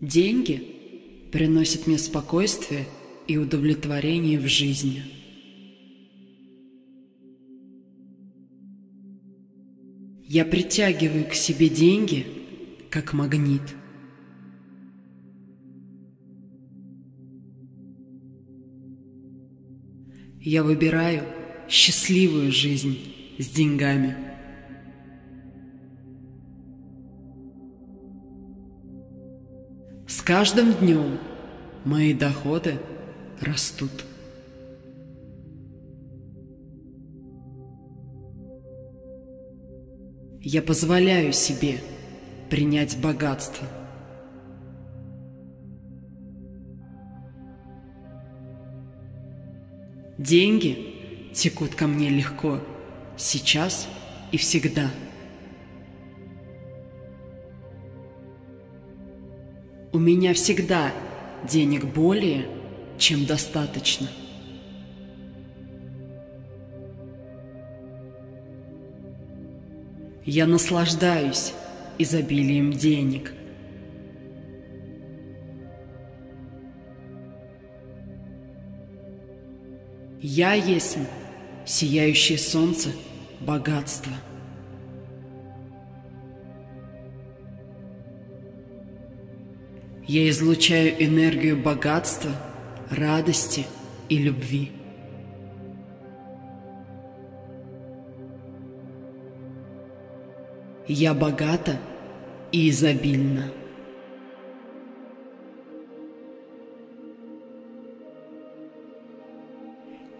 Деньги приносят мне спокойствие и удовлетворение в жизни. Я притягиваю к себе деньги, как магнит. Я выбираю счастливую жизнь с деньгами. С каждым днем мои доходы растут. Я позволяю себе принять богатство. Деньги текут ко мне легко, сейчас и всегда. У меня всегда денег более, чем достаточно. Я наслаждаюсь изобилием денег. Я есть сияющее солнце богатства. Я излучаю энергию богатства, радости и любви. Я богата и изобильна.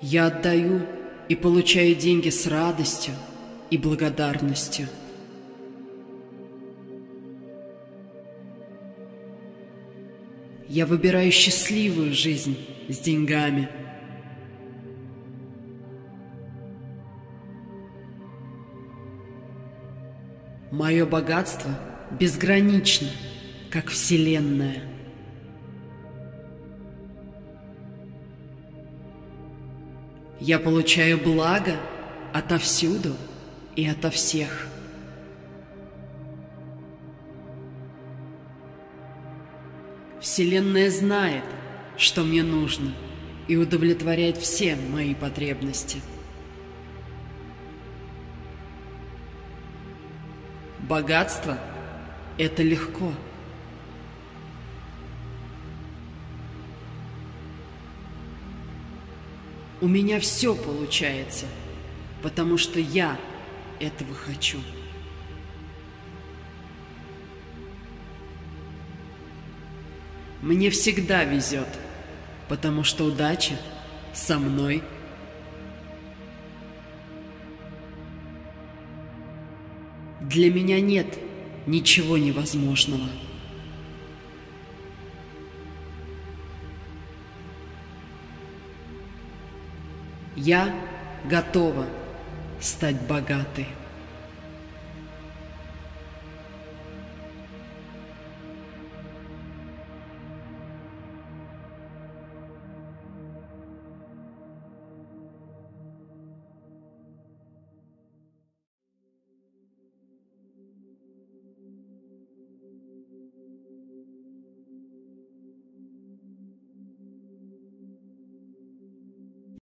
Я отдаю и получаю деньги с радостью и благодарностью. Я выбираю счастливую жизнь с деньгами. Мое богатство безгранично, как Вселенная. Я получаю благо отовсюду и ото всех. Вселенная знает, что мне нужно, и удовлетворяет все мои потребности. Богатство – это легко. У меня все получается, потому что я этого хочу. Мне всегда везет, потому что удача со мной. Для меня нет ничего невозможного. Я готова стать богатой.